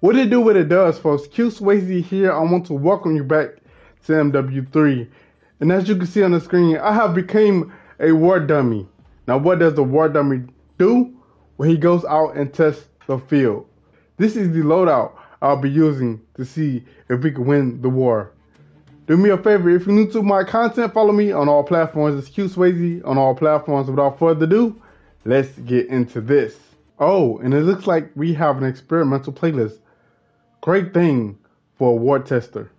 What it do, what it does, folks. Que Swazy here. I want to welcome you back to MW3. And as you can see on the screen, I have become a war dummy. Now, what does the war dummy do? Well, he goes out and tests the field. This is the loadout I'll be using to see if we can win the war. Do me a favor, if you're new to my content, follow me on all platforms. It's Que Swazy on all platforms. Without further ado, let's get into this. Oh, and it looks like we have an experimental playlist. Great thing for a war tester.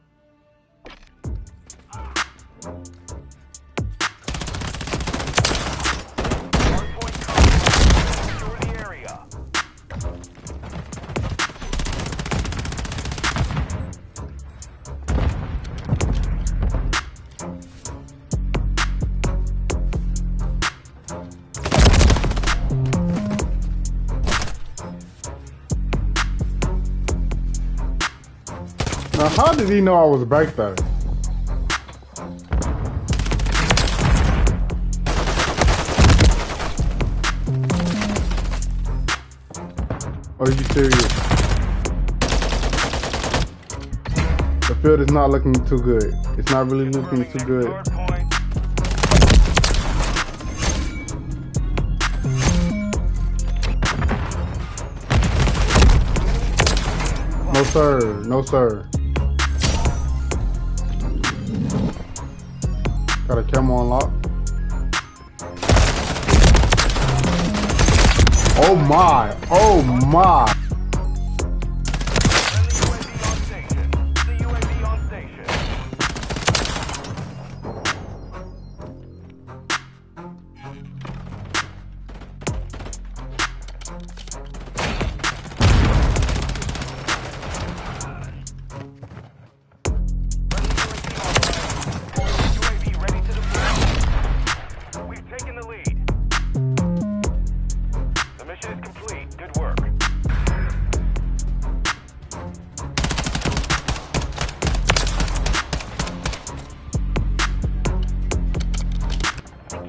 Now, how did he know I was back there? Are you serious? The field is not looking too good. It's not really looking too good. No sir, no sir. Got a camera unlocked. Oh my, oh my.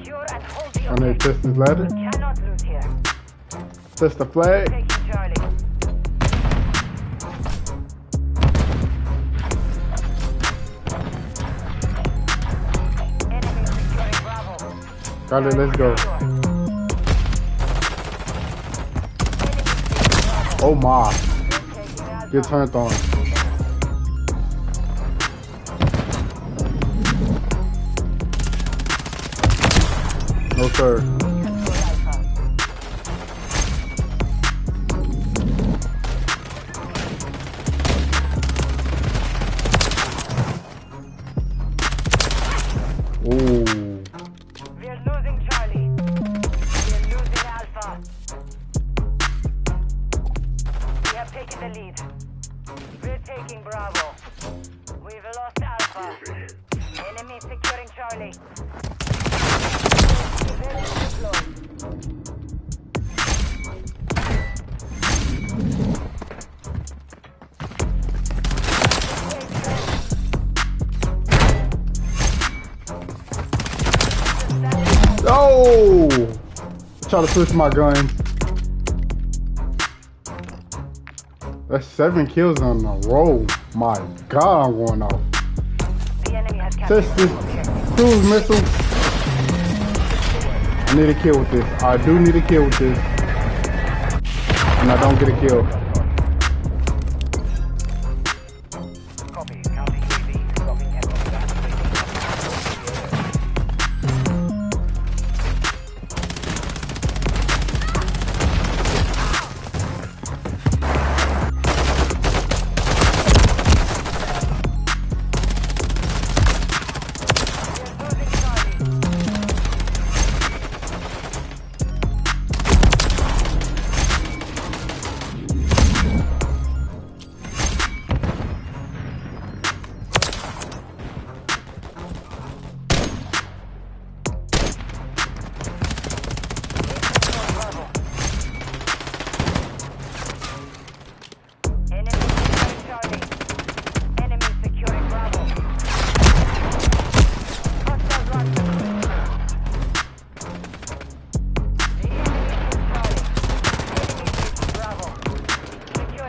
Secure and hold the I need to test this ladder. Test the flag. Charlie. Let's go. Oh my. Get turned on. We're losing Charlie. We are losing Alpha. We have taken the lead. We are taking Bravo. We've lost Alpha. Enemy securing Charlie. Ready to deploy. Oh! Try to switch my gun. That's seven kills on a roll. My God, I'm going off. The enemy has captured Test this cruise missile. I need a kill with this. I do need a kill with this. And I don't get a kill.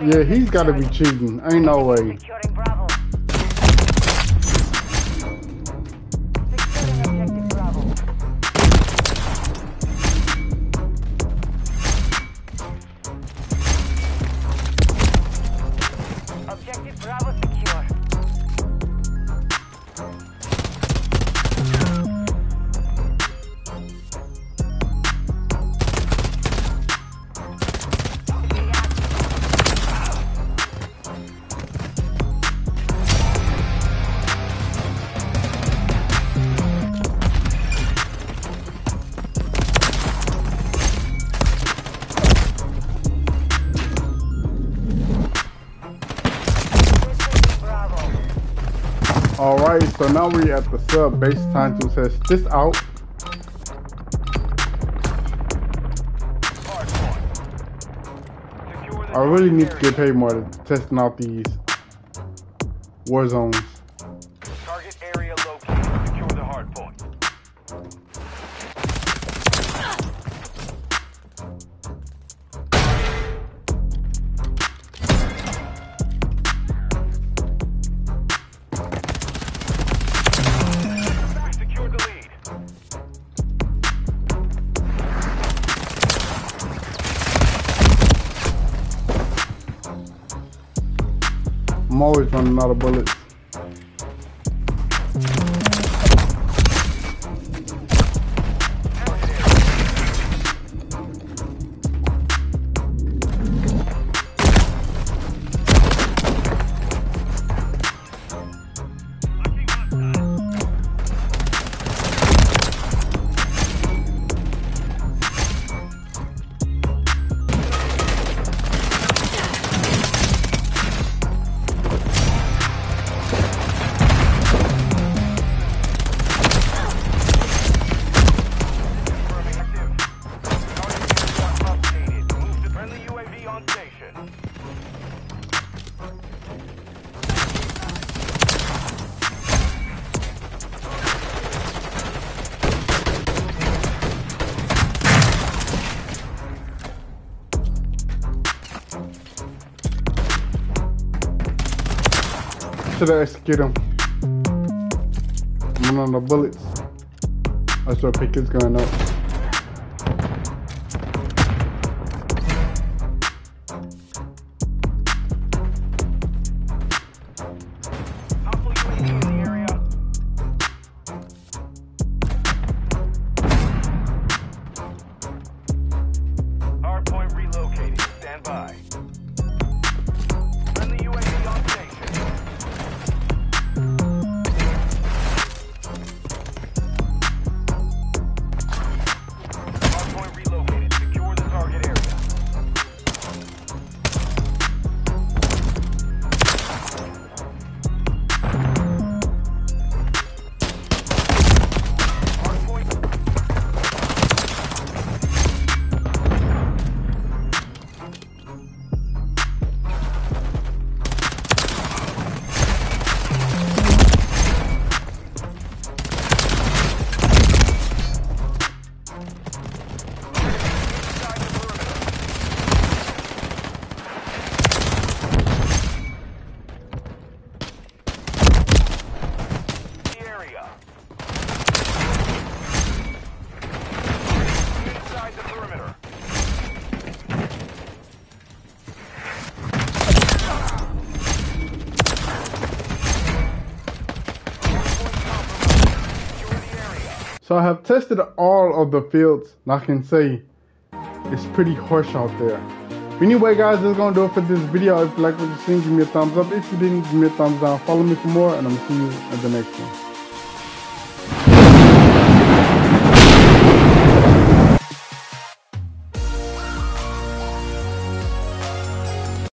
Yeah, he's got to be cheating. Ain't no way. Alright, so now we're at the sub base time to test this out. I really need to get paid more to testing out these war zones. I'm always running out of bullets. Should I execute him? I'm on the bullets. I saw pick is going up. So I have tested all of the fields, and I can say it's pretty harsh out there. Anyway, guys, that's gonna do it for this video. If you like what you've seen, give me a thumbs up. If you didn't, give me a thumbs down. Follow me for more, and I'm gonna see you at the next one.